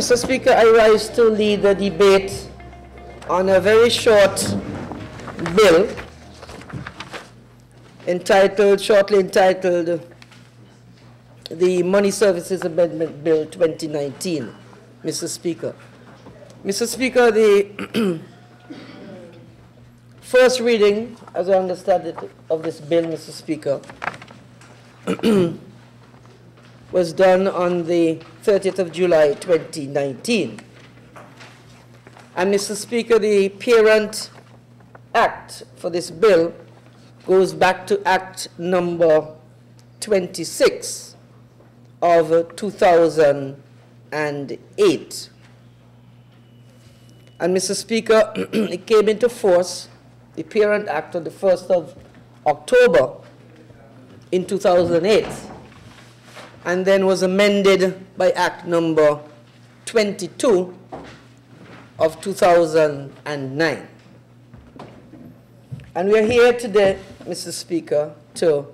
Mr. Speaker, I rise to lead the debate on a very short bill entitled, shortly entitled, the Money Services Amendment Bill 2019, Mr. Speaker. Mr. Speaker, the first reading, as I understand it, of this bill, Mr. Speaker, was done on the 30th of July 2019. And Mr. Speaker, the parent act for this bill goes back to Act number 26 of 2008. And Mr. Speaker, it came into force, the Parent Act, on the 1st of October in 2008, and then was amended by Act number 22 of 2009. And we are here today, Mr. Speaker, to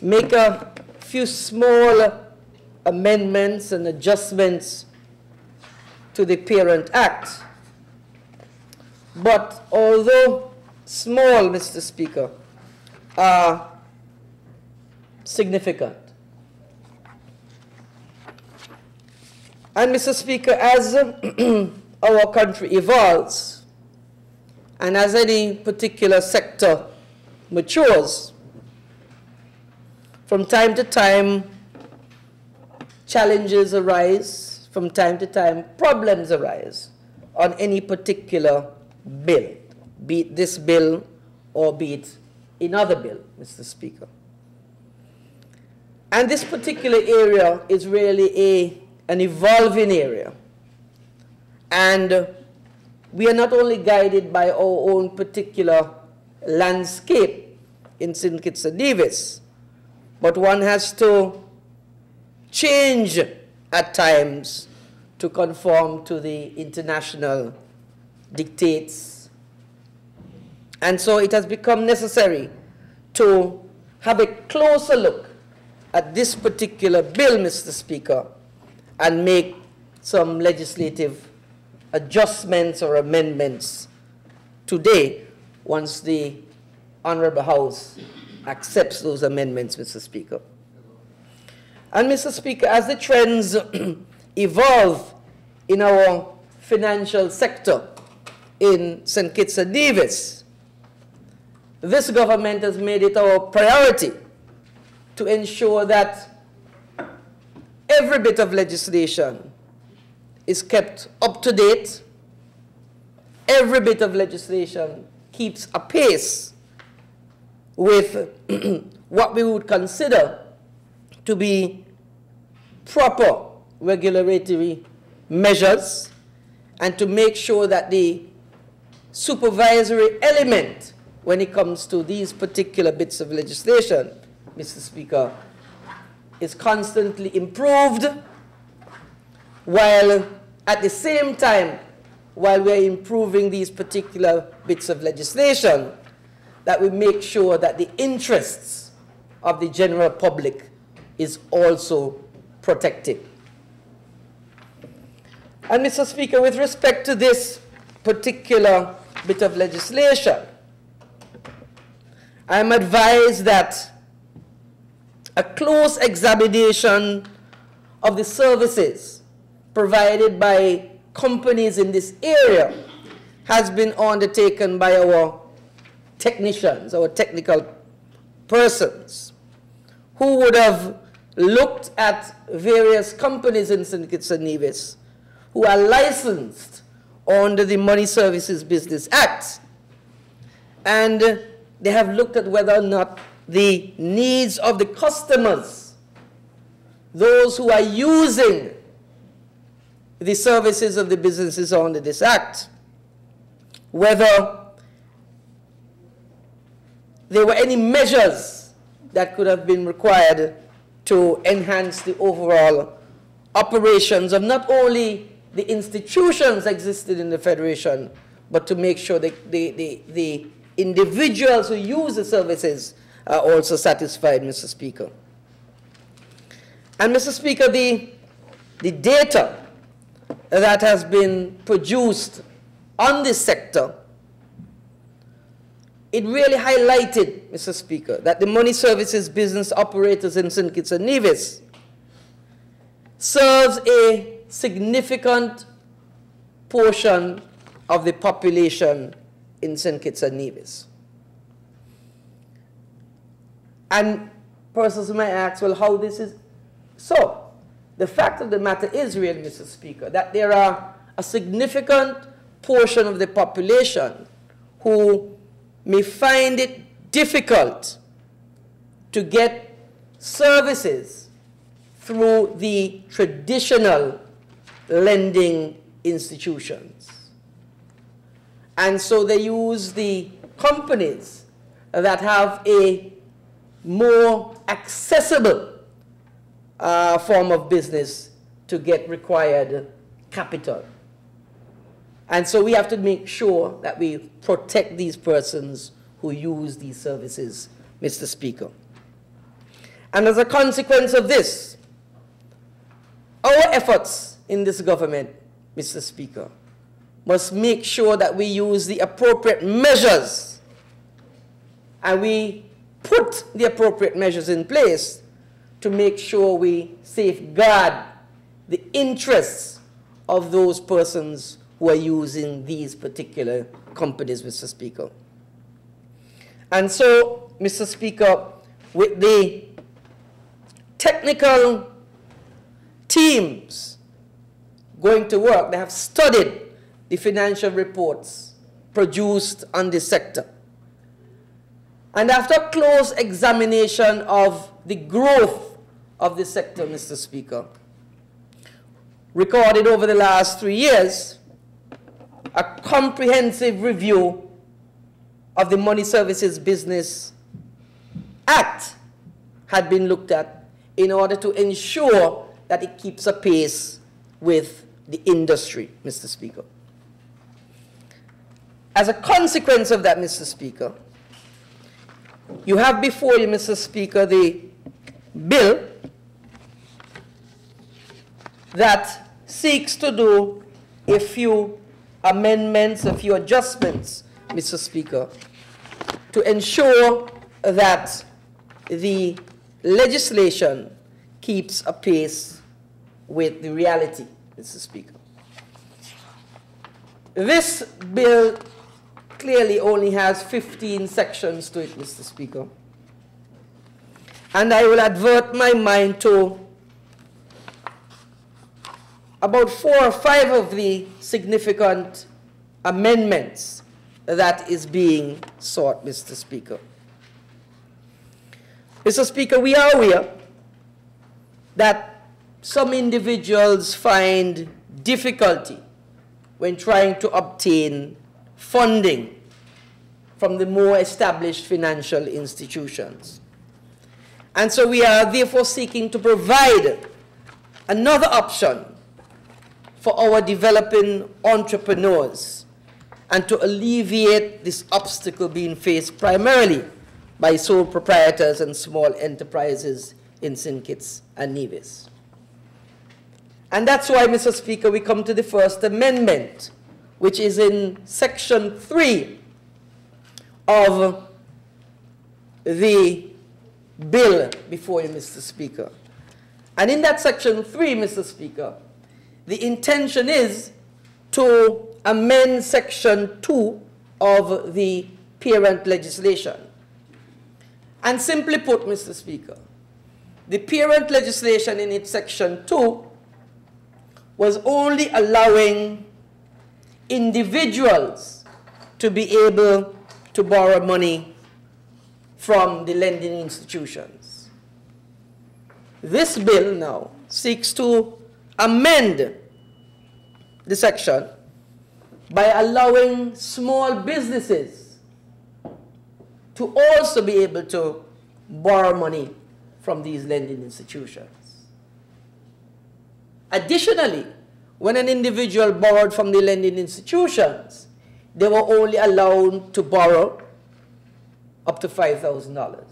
make a few small amendments and adjustments to the Parent Act. But although small, Mr. Speaker, are significant. And Mr. Speaker, as our country evolves, and as any particular sector matures, from time to time, challenges arise, from time to time, problems arise on any particular bill, be it this bill or be it another bill, Mr. Speaker. And this particular area is really a, an evolving area. And we are not only guided by our own particular landscape in St. Kitts and Nevis, but one has to change at times to conform to the international dictates. And so it has become necessary to have a closer look at this particular bill, Mr. Speaker, and make some legislative adjustments or amendments today once the Honorable House accepts those amendments, Mr. Speaker. And Mr. Speaker, as the trends evolve in our financial sector in St. Kitts and Nevis, this government has made it our priority to ensure that every bit of legislation is kept up to date. Every bit of legislation keeps apace with what we would consider to be proper regulatory measures and to make sure that the supervisory element when it comes to these particular bits of legislation, Mr. Speaker, is constantly improved while at the same time, while we're improving these particular bits of legislation, that we make sure that the interests of the general public is also protected. And Mr. Speaker, with respect to this particular bit of legislation, I am advised that a close examination of the services provided by companies in this area has been undertaken by our technicians, our technical persons, who would have looked at various companies in St. Kitts and Nevis who are licensed under the Money Services Business Act. And they have looked at whether or not the needs of the customers, those who are using the services of the businesses under this act, whether there were any measures that could have been required to enhance the overall operations of not only the institutions existed in the Federation, but to make sure that the, the, the individuals who use the services are also satisfied, Mr. Speaker. And Mr. Speaker, the, the data that has been produced on this sector, it really highlighted, Mr. Speaker, that the money services business operators in St. Kitts and Nevis serves a significant portion of the population in St. Kitts and Nevis. And persons may ask, well, how this is so? The fact of the matter is really, Mr. Speaker, that there are a significant portion of the population who may find it difficult to get services through the traditional lending institutions. And so they use the companies that have a more accessible uh, form of business to get required capital. And so we have to make sure that we protect these persons who use these services, Mr. Speaker. And as a consequence of this, our efforts in this government, Mr. Speaker, must make sure that we use the appropriate measures and we put the appropriate measures in place to make sure we safeguard the interests of those persons who are using these particular companies, Mr. Speaker. And so, Mr. Speaker, with the technical teams going to work, they have studied the financial reports produced on this sector. And after close examination of the growth of the sector, Mr. Speaker, recorded over the last three years, a comprehensive review of the Money Services Business Act had been looked at in order to ensure that it keeps a pace with the industry, Mr. Speaker. As a consequence of that, Mr. Speaker, you have before you, Mr. Speaker, the bill that seeks to do a few amendments, a few adjustments, Mr. Speaker, to ensure that the legislation keeps a pace with the reality, Mr. Speaker. This bill clearly only has 15 sections to it, Mr. Speaker. And I will advert my mind to about four or five of the significant amendments that is being sought, Mr. Speaker. Mr. Speaker, we are aware that some individuals find difficulty when trying to obtain funding from the more established financial institutions. And so we are therefore seeking to provide another option for our developing entrepreneurs and to alleviate this obstacle being faced primarily by sole proprietors and small enterprises in St. Kitts and Nevis. And that's why, Mr. Speaker, we come to the First Amendment, which is in Section 3 of the bill before you, Mr. Speaker. And in that Section 3, Mr. Speaker, the intention is to amend Section 2 of the parent legislation. And simply put, Mr. Speaker, the parent legislation in its Section 2 was only allowing individuals to be able to borrow money from the lending institutions. This bill now seeks to amend the section by allowing small businesses to also be able to borrow money from these lending institutions. Additionally, when an individual borrowed from the lending institutions, they were only allowed to borrow up to $5,000.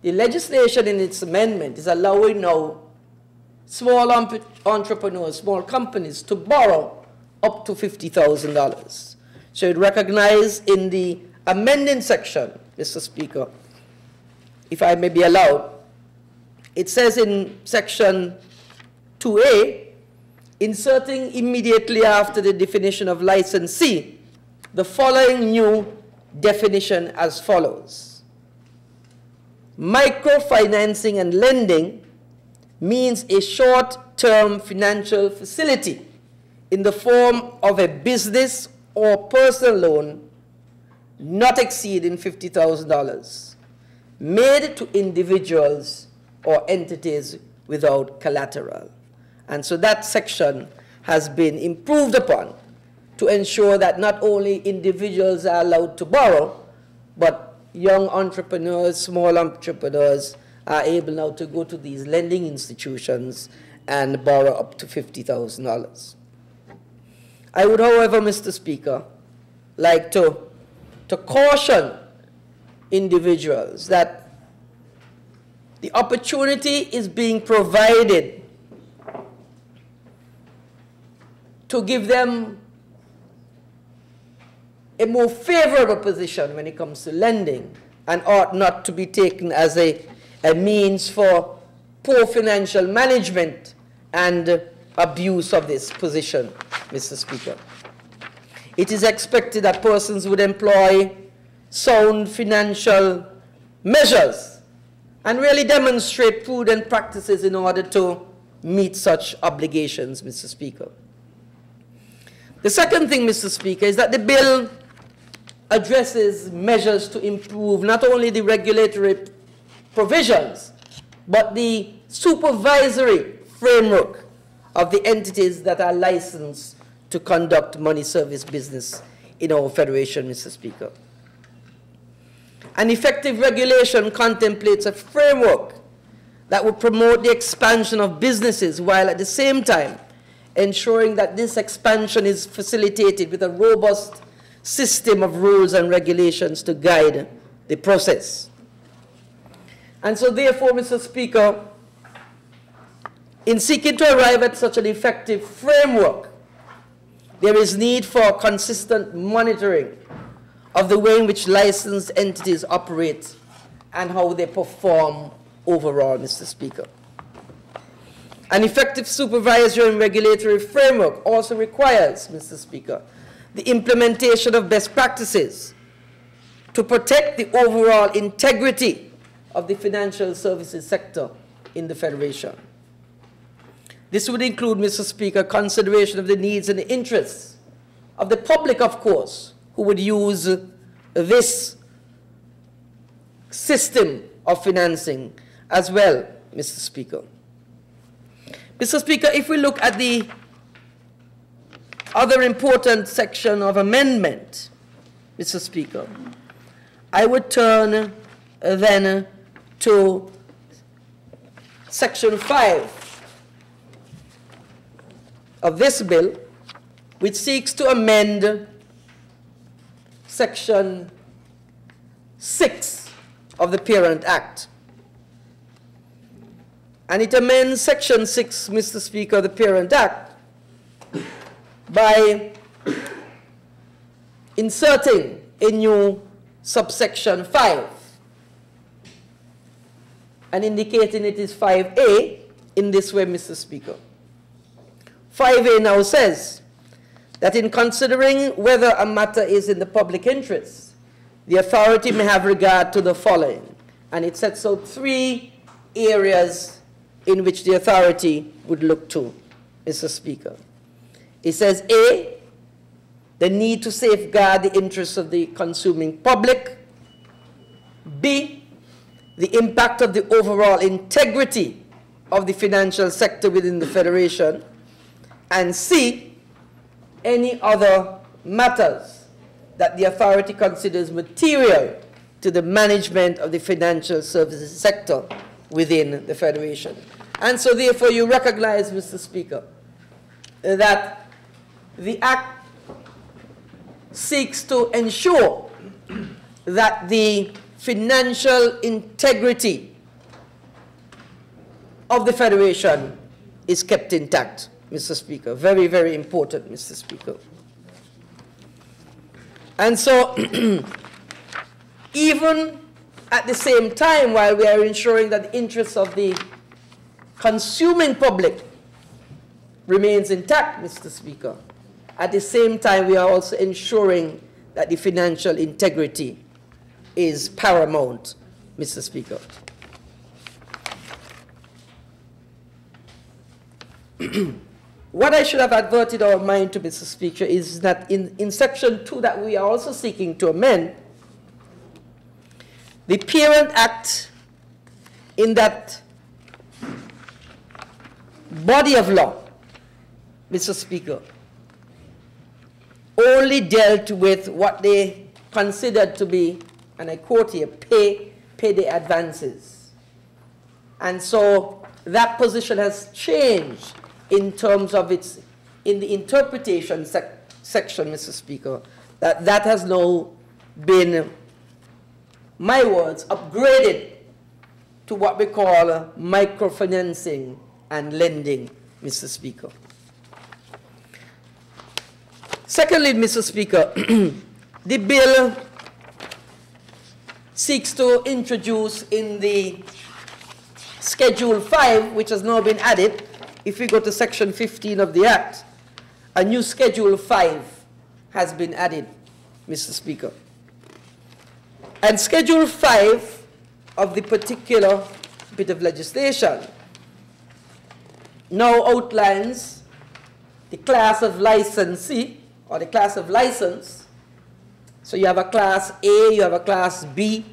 The legislation in its amendment is allowing now small entrepreneurs, small companies to borrow up to $50,000. So it recognized in the amending section, Mr. Speaker, if I may be allowed, it says in section 2A, inserting immediately after the definition of licensee, the following new definition as follows. Microfinancing and lending means a short-term financial facility in the form of a business or personal loan not exceeding $50,000 made to individuals or entities without collateral. And so that section has been improved upon to ensure that not only individuals are allowed to borrow, but young entrepreneurs, small entrepreneurs are able now to go to these lending institutions and borrow up to $50,000. I would, however, Mr. Speaker, like to, to caution individuals that the opportunity is being provided to give them a more favorable position when it comes to lending and ought not to be taken as a, a means for poor financial management and abuse of this position, Mr. Speaker. It is expected that persons would employ sound financial measures and really demonstrate prudent practices in order to meet such obligations, Mr. Speaker. The second thing, Mr. Speaker, is that the bill addresses measures to improve not only the regulatory provisions, but the supervisory framework of the entities that are licensed to conduct money service business in our federation, Mr. Speaker. An effective regulation contemplates a framework that will promote the expansion of businesses while at the same time ensuring that this expansion is facilitated with a robust system of rules and regulations to guide the process. And so therefore, Mr. Speaker, in seeking to arrive at such an effective framework, there is need for consistent monitoring of the way in which licensed entities operate and how they perform overall, Mr. Speaker. An effective supervisory and regulatory framework also requires, Mr. Speaker, the implementation of best practices to protect the overall integrity of the financial services sector in the Federation. This would include, Mr. Speaker, consideration of the needs and the interests of the public, of course, who would use this system of financing as well, Mr. Speaker. Mr. Speaker, if we look at the other important section of amendment, Mr. Speaker, I would turn uh, then to section 5 of this bill, which seeks to amend section 6 of the Parent Act. And it amends section 6, Mr. Speaker, of the Parent Act by inserting a new subsection 5 and indicating it is 5A in this way, Mr. Speaker. 5A now says that in considering whether a matter is in the public interest, the authority may have regard to the following. And it sets out three areas in which the authority would look to, Mr. Speaker. It says A, the need to safeguard the interests of the consuming public. B, the impact of the overall integrity of the financial sector within the Federation. And C, any other matters that the authority considers material to the management of the financial services sector within the Federation. And so therefore you recognize, Mr. Speaker, that the Act seeks to ensure that the financial integrity of the Federation is kept intact, Mr. Speaker. Very, very important, Mr. Speaker. And so, even at the same time, while we are ensuring that the interests of the consuming public remains intact, Mr. Speaker, at the same time, we are also ensuring that the financial integrity is paramount, Mr. Speaker. what I should have adverted our mind to, Mr. Speaker, is that in, in Section 2 that we are also seeking to amend, the Parent Act in that body of law, Mr. Speaker, only dealt with what they considered to be, and I quote here, pay, payday advances. And so that position has changed in terms of its, in the interpretation sec section, Mr. Speaker, that that has now been, my words, upgraded to what we call microfinancing and lending, Mr. Speaker. Secondly, Mr. Speaker, the bill seeks to introduce in the Schedule 5, which has now been added, if we go to Section 15 of the Act, a new Schedule 5 has been added, Mr. Speaker. And Schedule 5 of the particular bit of legislation now outlines the class of licensee or the class of license. So you have a class A, you have a class B,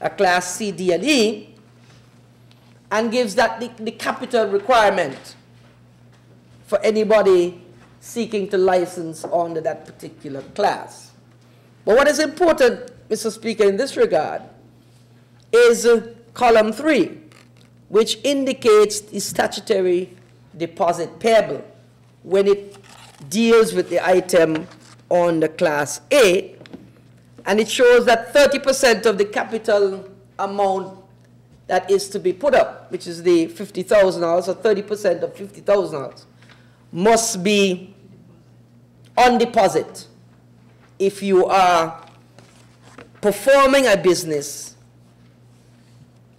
a class C, D, and E, and gives that the, the capital requirement for anybody seeking to license under that particular class. But what is important, Mr. Speaker, in this regard, is uh, column 3, which indicates the statutory deposit payable when it deals with the item on the class A, and it shows that 30% of the capital amount that is to be put up, which is the $50,000 or 30% of $50,000, must be on deposit if you are performing a business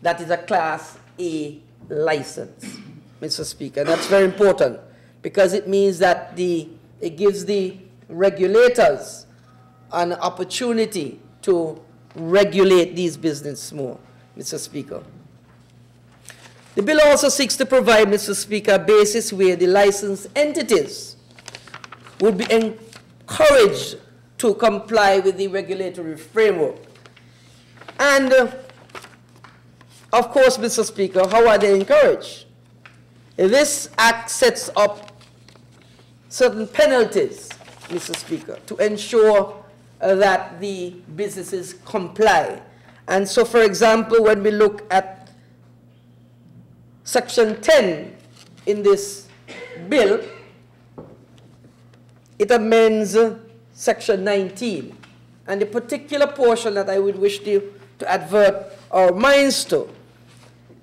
that is a Class A license, Mr. Speaker. That's very important because it means that the, it gives the regulators an opportunity to regulate these businesses more, Mr. Speaker. The bill also seeks to provide, Mr. Speaker, a basis where the licensed entities would be encouraged to comply with the regulatory framework. And, uh, of course, Mr. Speaker, how are they encouraged? This act sets up certain penalties, Mr. Speaker, to ensure uh, that the businesses comply. And so, for example, when we look at Section 10 in this bill, it amends Section 19. And the particular portion that I would wish to, to advert our minds to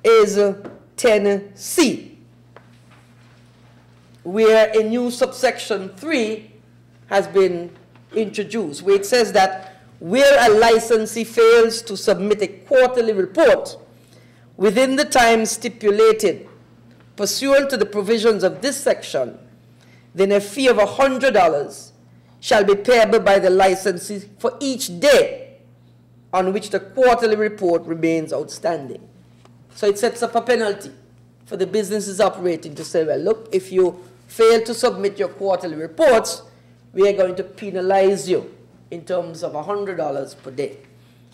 is 10C where a new subsection 3 has been introduced, where it says that where a licensee fails to submit a quarterly report within the time stipulated pursuant to the provisions of this section, then a fee of $100 shall be payable by the licensee for each day on which the quarterly report remains outstanding. So it sets up a penalty for the businesses operating to say, well, look, if you fail to submit your quarterly reports, we are going to penalize you in terms of $100 per day.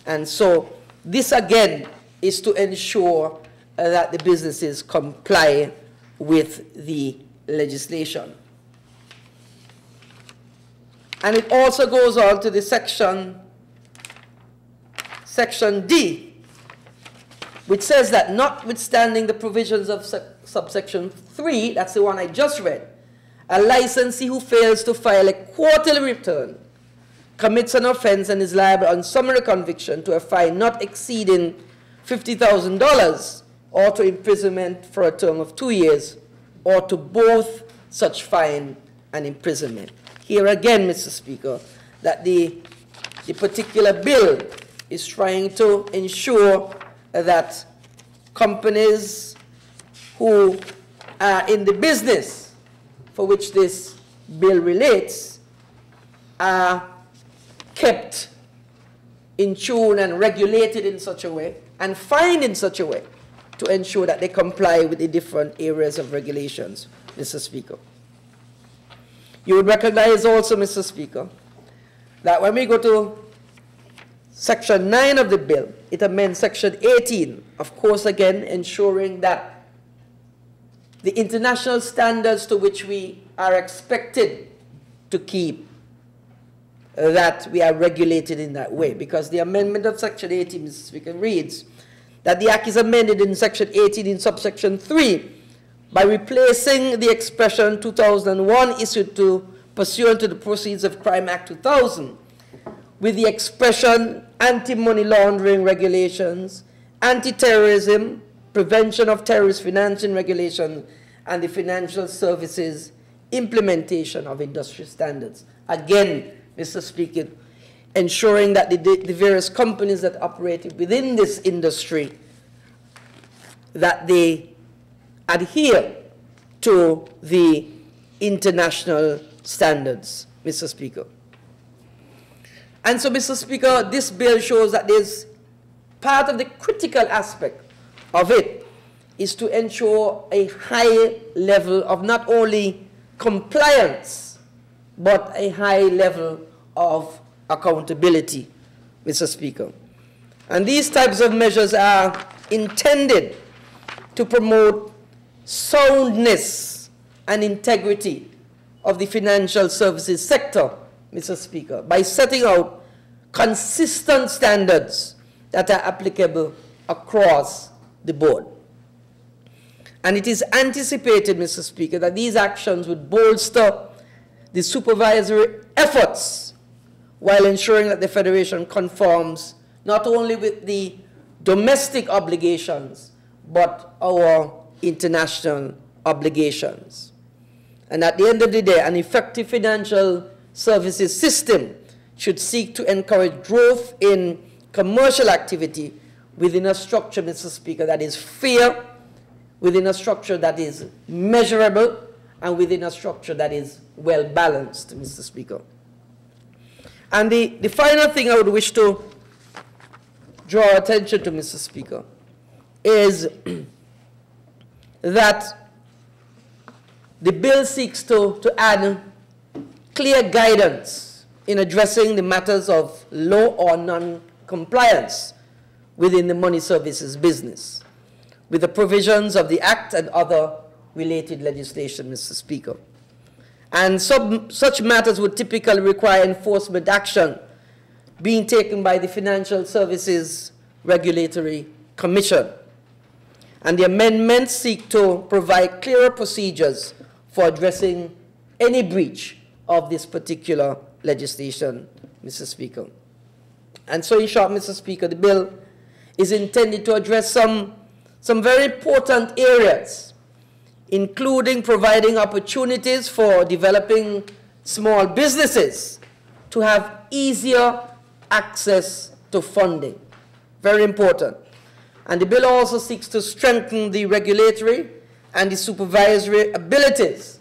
And so this again is to ensure uh, that the businesses comply with the legislation. And it also goes on to the section, section D, which says that notwithstanding the provisions of subsection 3, that's the one I just read, a licensee who fails to file a quarterly return commits an offense and is liable on summary conviction to a fine not exceeding $50,000 or to imprisonment for a term of two years or to both such fine and imprisonment. Here again, Mr. Speaker, that the, the particular bill is trying to ensure that companies who are in the business for which this bill relates are kept in tune and regulated in such a way and fined in such a way to ensure that they comply with the different areas of regulations, Mr. Speaker. You would recognize also, Mr. Speaker, that when we go to Section 9 of the bill, it amends Section 18, of course, again, ensuring that the international standards to which we are expected to keep, uh, that we are regulated in that way. Because the amendment of Section 18, Mr. Speaker, reads that the Act is amended in Section 18 in subsection 3 by replacing the expression 2001 issued to pursuant to the Proceeds of Crime Act 2000 with the expression anti-money laundering regulations, anti-terrorism, prevention of terrorist financing regulations, and the financial services implementation of industry standards. Again, Mr. Speaker, ensuring that the, the various companies that operate within this industry, that they adhere to the international standards, Mr. Speaker. And so, Mr. Speaker, this bill shows that there's part of the critical aspect of it is to ensure a high level of not only compliance, but a high level of accountability, Mr. Speaker. And these types of measures are intended to promote soundness and integrity of the financial services sector, Mr. Speaker, by setting out consistent standards that are applicable across the board. And it is anticipated, Mr. Speaker, that these actions would bolster the supervisory efforts while ensuring that the Federation conforms not only with the domestic obligations, but our international obligations. And at the end of the day, an effective financial services system should seek to encourage growth in commercial activity within a structure, Mr. Speaker, that is fair, within a structure that is measurable, and within a structure that is well balanced, Mr. Speaker. And the, the final thing I would wish to draw attention to, Mr. Speaker, is that the bill seeks to, to add clear guidance in addressing the matters of law or non-compliance within the money services business with the provisions of the Act and other related legislation, Mr. Speaker. And some, such matters would typically require enforcement action being taken by the Financial Services Regulatory Commission. And the amendments seek to provide clearer procedures for addressing any breach of this particular legislation, Mr. Speaker. And so in short, Mr. Speaker, the bill is intended to address some, some very important areas, including providing opportunities for developing small businesses to have easier access to funding. Very important. And the bill also seeks to strengthen the regulatory and the supervisory abilities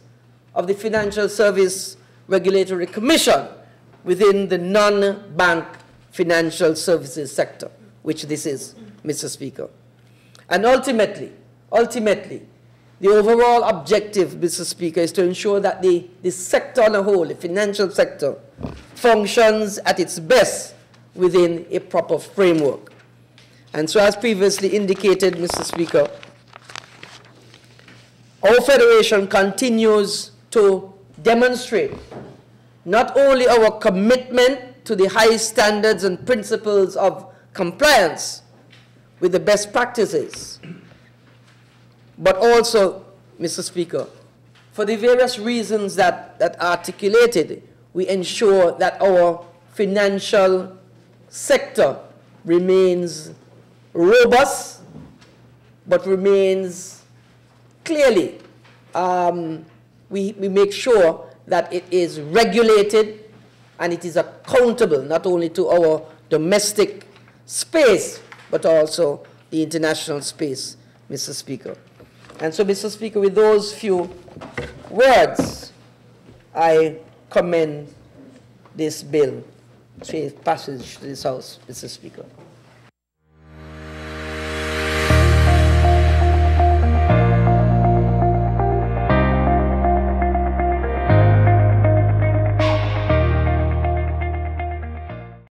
of the Financial Service Regulatory Commission within the non-bank financial services sector, which this is, Mr. Speaker. And ultimately, ultimately, the overall objective, Mr. Speaker, is to ensure that the, the sector on a whole, the financial sector, functions at its best within a proper framework. And so as previously indicated, Mr. Speaker, our Federation continues to demonstrate not only our commitment to the high standards and principles of compliance with the best practices, but also, Mr. Speaker, for the various reasons that, that articulated, we ensure that our financial sector remains robust, but remains clearly um, we, we make sure that it is regulated and it is accountable not only to our domestic space, but also the international space, Mr. Speaker. And so, Mr. Speaker, with those few words, I commend this bill to passage to this House, Mr. Speaker.